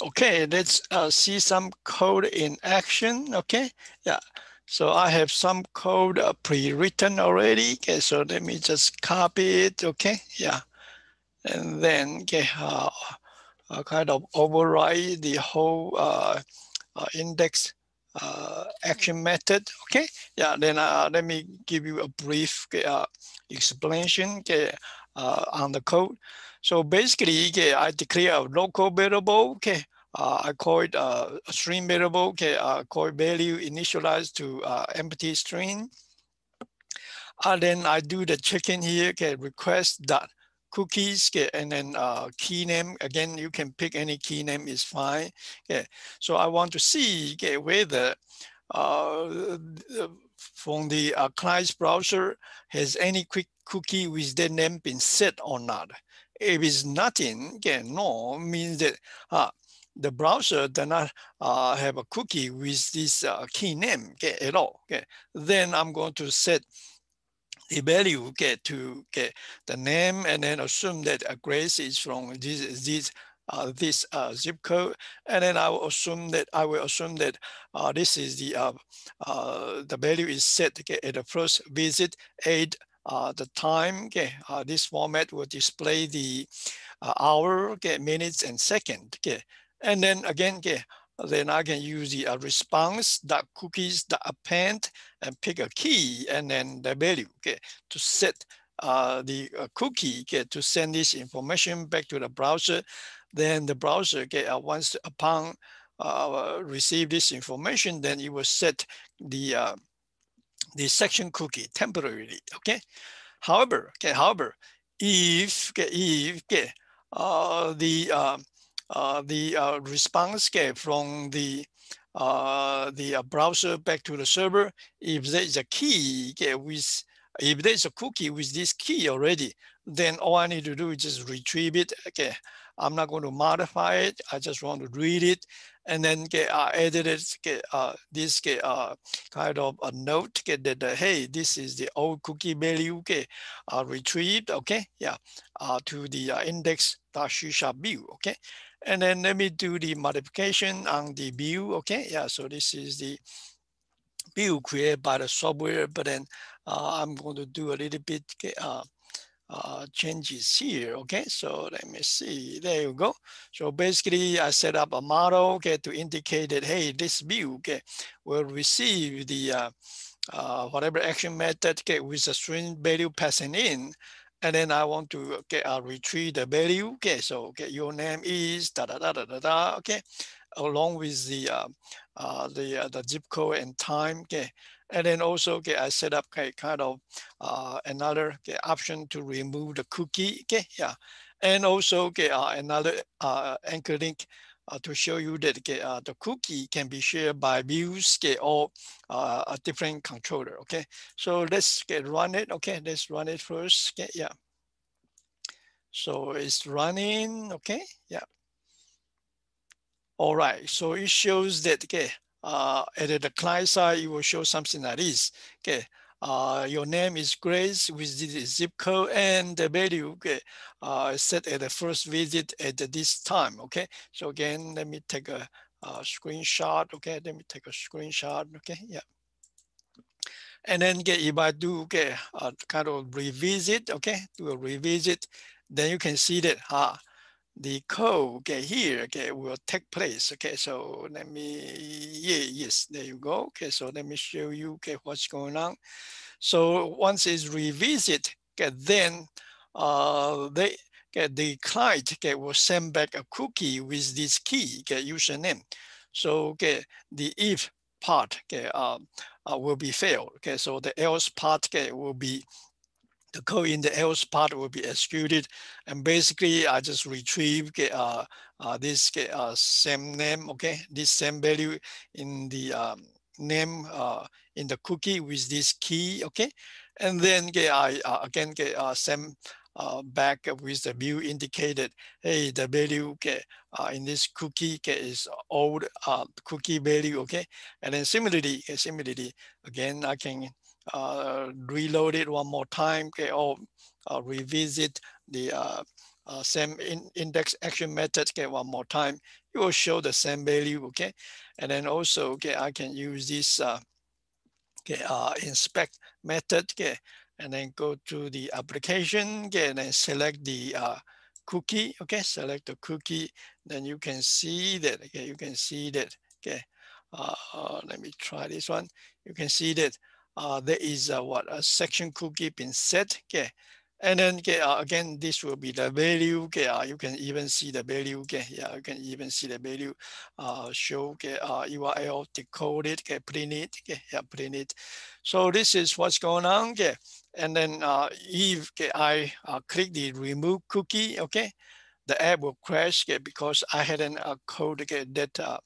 Okay, let's uh, see some code in action. Okay, yeah. So I have some code uh, pre-written already. Okay, so let me just copy it. Okay, yeah, and then okay, uh, uh, kind of override the whole uh, uh, index uh, action method. Okay, yeah. Then uh, let me give you a brief uh, explanation okay, uh, on the code. So basically, okay, I declare a local variable. Okay, uh, I call it uh, a string variable. Okay, I call value initialized to uh, empty string. And then I do the check-in here. Okay, request dot cookies okay, and then uh, key name. Again you can pick any key name is fine okay so i want to see okay, whether uh, from the uh, client's browser has any quick cookie with the name been set or not? If it's nothing okay no means that uh, the browser does not uh, have a cookie with this uh, key name okay, at all okay then i'm going to set value get to get the name and then assume that a Grace is from this this uh, this uh, zip code, and then I will assume that I will assume that uh, this is the uh, uh, the value is set okay, at the first visit at uh, the time. Okay, this format will display the hour, okay, minutes, and second. Okay, and then again, okay, then I can use the uh, response that cookies that append and pick a key and then the value okay, to set uh, the uh, cookie okay, to send this information back to the browser. Then the browser okay, uh, once upon uh, receive this information, then it will set the uh, the session cookie temporarily. Okay. However, okay, however, if okay, if okay, uh, the the uh, response get from the uh, the uh, browser back to the server. If there is a key get with if there's a cookie with this key already, then all I need to do is just retrieve it. Okay, I'm not going to modify it. I just want to read it and then get uh, edited get uh, this get uh, kind of a note that uh, hey this is the old cookie value get uh, retrieved okay yeah uh, to the uh, index dash view okay and then let me do the modification on the view. Okay, yeah, so this is the view created by the software, but then uh, I'm going to do a little bit uh, uh, changes here. Okay, so let me see. There you go. So basically, I set up a model okay, to indicate that hey, this view okay, will receive the uh, uh, whatever action method okay, with a string value passing in and then I want to get uh, retrieve the value. Okay, so okay, your name is da da da da da da. Okay, along with the uh, uh, the uh, the zip code and time. Okay, and then also okay, I set up okay, kind of uh, another okay, option to remove the cookie. Okay, yeah, and also okay, uh, another uh, anchor link uh, to show you that uh, the cookie can be shared by views okay, or uh, a different controller. Okay, so let's get run it. Okay, let's run it first. Okay, yeah. So it's running. Okay, yeah. All right, so it shows that okay, uh, at the client side, it will show something like this. Okay, uh, your name is Grace with the zip code and the value okay, uh, set at the first visit at this time. Okay, so again, let me take a, a screenshot. Okay, let me take a screenshot. Okay, yeah. And then okay, if I do okay, uh, kind of revisit, okay, do a revisit, then you can see that uh, the code okay, here okay, will take place. Okay, so let me, yeah, yes, there you go. Okay, so let me show you okay, what's going on. So once it's revisit, okay, then uh, they, okay, the client okay, will send back a cookie with this key, okay, username. So okay, the if part okay, uh, uh, will be failed. Okay, so the else part okay, will be the code in the else part will be executed. And basically, I just retrieve uh, uh, this uh, same name, okay, this same value in the um, name uh, in the cookie with this key, okay? And then I uh, again get uh, uh, back with the view indicated, hey, the value okay, in this cookie okay, is old cookie value, okay? And then similarly, similarly, again, I can uh, reload it one more time, okay, or uh, revisit the uh, uh, same in index action method, okay, one more time, it will show the same value, okay? And then also, okay, I can use this uh, okay, uh, inspect method, okay, and then go to the application, okay, and then select the cookie, okay, select the cookie, then you can see that, okay, you can see that, okay, let me try this one. You can see that uh, there is a, what a session cookie been set, okay, and then okay, uh, again, this will be the value. Okay, uh, you can even see the value. Okay, yeah, you can even see the value. Uh, show okay, uh, URL decoded. Okay, print it. Okay, yeah, print it. So this is what's going on. Okay, and then uh, if okay, I uh, click the remove cookie. Okay, the app will crash. Okay, because I hadn't uh, code okay, that uh,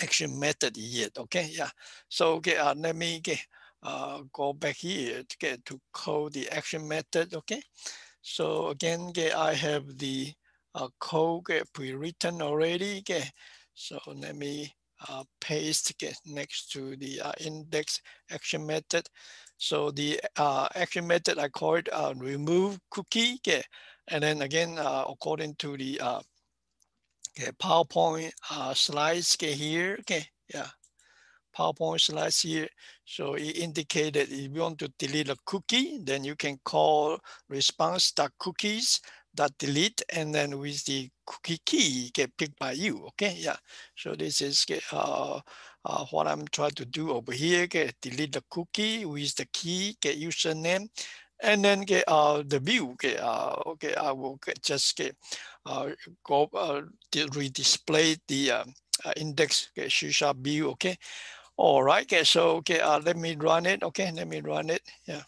action method yet. Okay, yeah. So okay, uh, let me okay uh, go back here to get to code the action method, okay? So again, okay, I have the uh, code pre-written already, okay? So let me uh, paste okay, next to the uh, index action method. So the uh, action method, I call it uh, remove cookie, okay? And then again, uh, according to the uh, okay, PowerPoint uh, slides okay, here, okay, yeah, PowerPoint slides here. So it indicated if you want to delete a cookie, then you can call response.cookies that delete and then with the cookie key get picked by you. Okay, yeah. So this is uh, uh, what I'm trying to do over here. Get delete the cookie with the key, get username, and then get uh, the view. Okay, uh, okay, I will get, just get uh, go uh, redisplay the uh, uh, index okay, C view. Okay, all right, okay, so okay, uh, let me run it. Okay, let me run it. Yeah.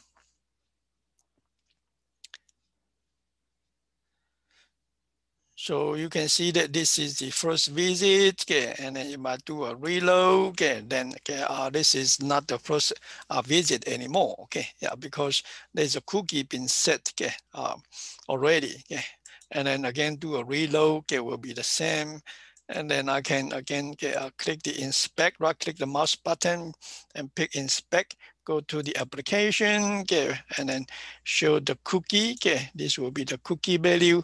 So you can see that this is the first visit, okay, and then you might do a reload, okay, then okay, uh, this is not the first uh, visit anymore, okay, yeah, because there's a cookie been set, okay, um, already, okay, and then again do a reload, okay, will be the same, and then I can again get, uh, click the inspect, right click the mouse button and pick inspect, go to the application, okay, and then show the cookie, okay, this will be the cookie value.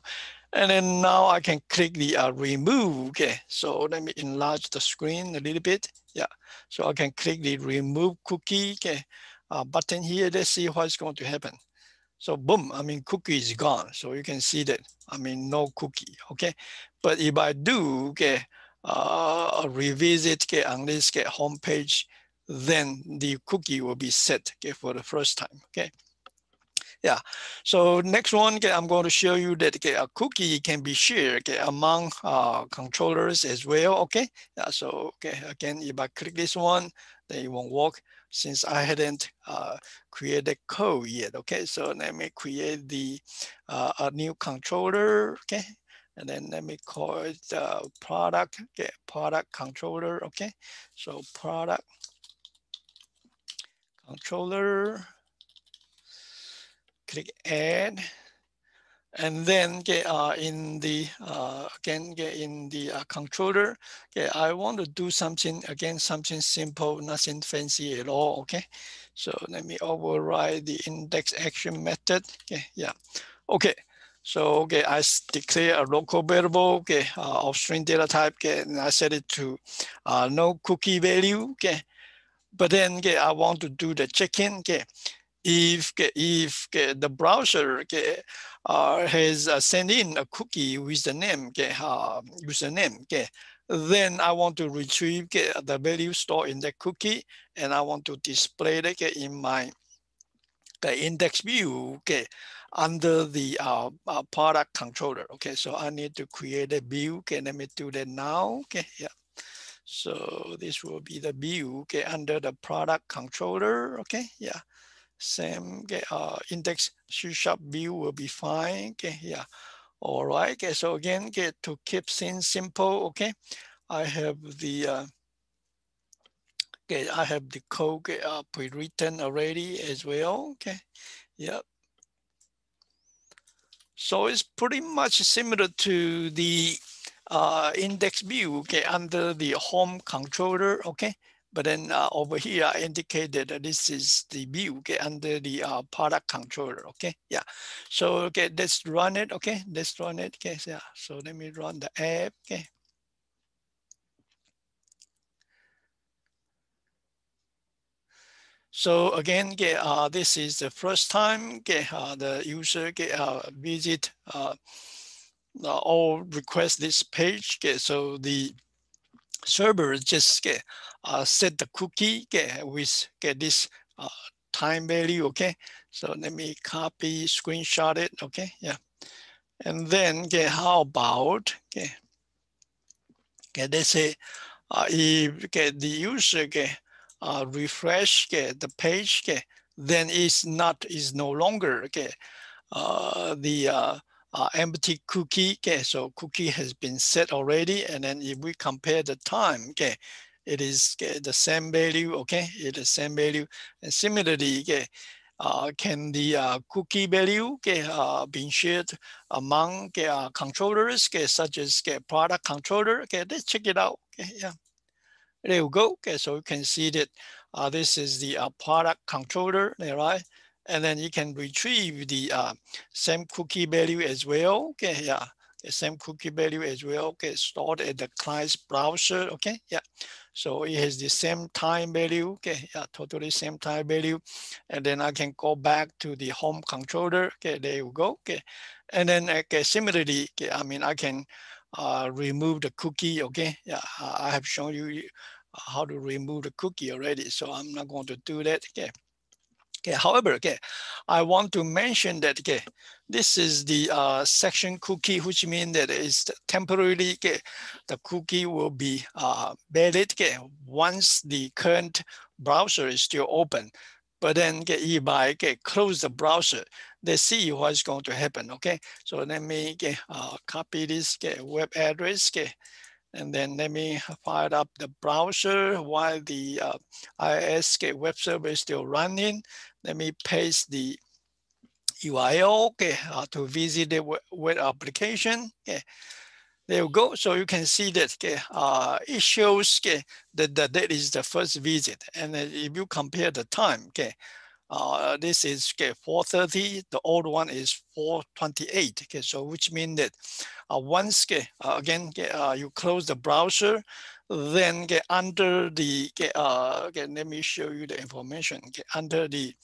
And then now I can click the uh, remove, okay. So let me enlarge the screen a little bit, yeah. So I can click the remove cookie, okay, uh, button here, let's see what's going to happen. So boom, I mean, cookie is gone. So you can see that, I mean, no cookie, okay? But if I do okay, uh, revisit okay, on this okay, home page, then the cookie will be set okay, for the first time, okay? Yeah, so next one, okay, I'm going to show you that okay, a cookie can be shared okay, among uh, controllers as well, okay? Yeah, so okay, again, if I click this one, then it won't work since I hadn't uh, created code yet. Okay, so let me create the uh, a new controller. Okay, and then let me call it uh, product. Okay, product controller. Okay, so product controller. Click add and then get uh, in the uh, again get in the uh, controller. Okay I want to do something again something simple nothing fancy at all okay? So let me override the index action method. Okay yeah. Okay so okay I declare a local variable okay uh, of string data type okay and I set it to uh, no cookie value okay? But then okay, I want to do the check-in okay if if the browser uh, has uh, sent in a cookie with the name uh, username then I want to retrieve the value stored in the cookie and I want to display it in my the index view okay, under the uh, uh, product controller. Okay, so I need to create a view. Okay, let me do that now. Okay, yeah. So this will be the view okay, under the product controller. Okay, yeah same okay, uh, index C sharp view will be fine. Okay, yeah. All right. Okay, so again, okay, to keep things simple, okay, I have the uh, okay, I have the code uh, pre-written already as well. Okay, yep. So it's pretty much similar to the uh, index view okay, under the home controller. Okay, But then uh, over here, I indicated that this is the view okay, under the uh, product controller. Okay, yeah. So okay, let's run it. Okay, let's run it. Okay, yeah. So let me run the app. Okay. So again, okay, uh, this is the first time okay, uh, the user okay, uh, visit uh, or request this page. Okay, so the server just get uh, set the cookie get with get this uh, time value. Okay, so let me copy, screenshot it. Okay, yeah, and then get how about okay, okay, they say uh, if get the user get uh, refresh get the page get then it's not is no longer okay uh, the uh, empty cookie. Okay, so cookie has been set already. And then if we compare the time, okay, it is okay, the same value, okay, it is same value. And similarly, okay, uh, can the uh, cookie value okay, uh, being shared among okay, uh, controllers, okay, such as okay, product controller? Okay, let's check it out. Okay, yeah. There you go. Okay, so you can see that uh, this is the uh, product controller, right? And then you can retrieve the uh, same cookie value as well. Okay, yeah, the same cookie value as well. Okay, stored at the client's browser. Okay, yeah. So it has the same time value. Okay, yeah, totally same time value. And then I can go back to the home controller. Okay, there you go. Okay, and then okay, similarly, okay, I mean I can uh, remove the cookie. Okay, yeah, I have shown you how to remove the cookie already. So I'm not going to do that. Okay. Okay, however, okay, I want to mention that okay, this is the uh, session cookie, which means that it's temporarily okay, the cookie will be uh, valid okay, once the current browser is still open. But then okay, if I okay, close the browser, let's see what's going to happen. Okay, so let me okay, uh, copy this okay, web address. Okay, and then let me fire up the browser while the uh, web server is still running. Let me paste the URL okay, uh, to visit the web application. Okay. There you go. So you can see that okay, uh, it shows okay, that, that that is the first visit. And if you compare the time, okay, uh, this is okay, 430, the old one is 428. Okay, so which means that uh, once okay, uh, again okay, uh, you close the browser, then get under the get, uh, okay, let me show you the information. Get under the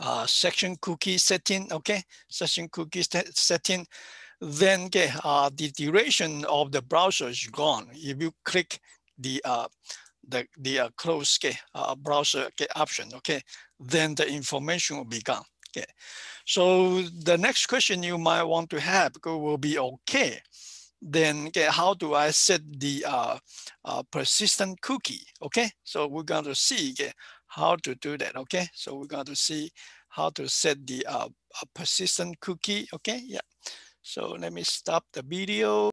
uh, session cookie setting, okay, session cookie setting, then uh, the duration of the browser is gone. If you click the the the uh, close okay, uh, browser okay, option, okay, then the information will be gone. Okay, so the next question you might want to have will be okay then okay, how do I set the uh, uh, persistent cookie? Okay, so we're going to see okay, how to do that. Okay, so we're going to see how to set the uh, persistent cookie. Okay, yeah. So let me stop the video.